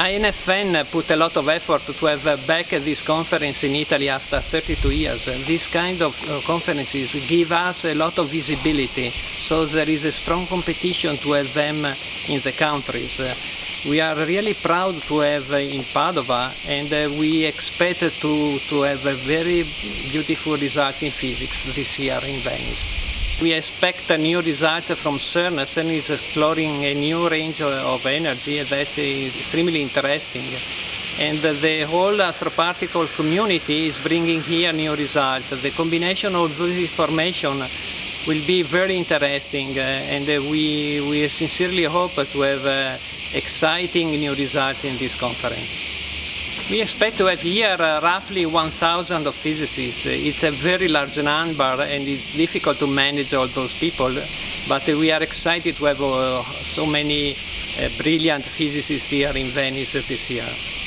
INFN put a lot of effort to have back this conference in Italy after 32 years. These kind of uh, conferences give us a lot of visibility, so there is a strong competition to have them in the countries. We are really proud to have in Padova and uh, we expect to, to have a very beautiful results in physics this year in Venice. We expect a new results from CERN. CERN is exploring a new range of energy that's extremely interesting. And the whole astroparticle community is bringing here new results. The combination of this information will be very interesting uh, and we, we sincerely hope to have uh, exciting new results in this conference. We expect to have here uh, roughly 1,000 of physicists. It's a very large number and it's difficult to manage all those people, but we are excited to have uh, so many uh, brilliant physicists here in Venice this year.